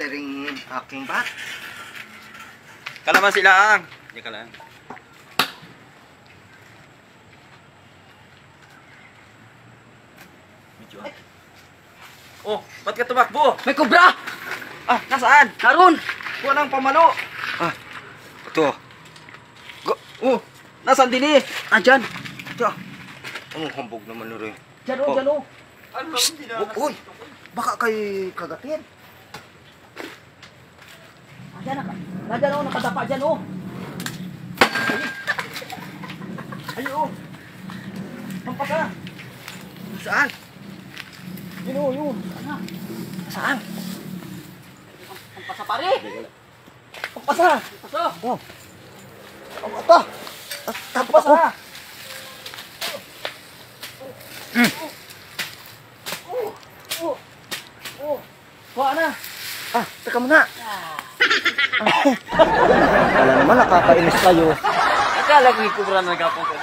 tering aking bat. Kalaman sila ang. Hindi ka lang. Medyo ah. Oh, ba't ka tumakbo? May kubra! Ah, nasaan? Naroon! Kuha ng pamalo. Ah, ito. Go. Oh, nasaan din eh? Ah, dyan. Ito. Ang hambog naman na rin. Diyan oh, dyan, oh. Ano. Oh, uy, baka kay kagatin. Nandiyan na. Nandiyan oh, nakadapa dyan oh. Ayun oh. Hampas ka. Saan? Yun oh, yun. Saan? Hampas ka pare. Hampas ka. Hampas ka. Oh. Ang ata. Ah, Tapos Hampas ako. ka. Oh, oh, oh. Kuha na. Ah, teka muna. Wala naman, nakakainis kayo. Akala ko yung kubra na nagkapong ko.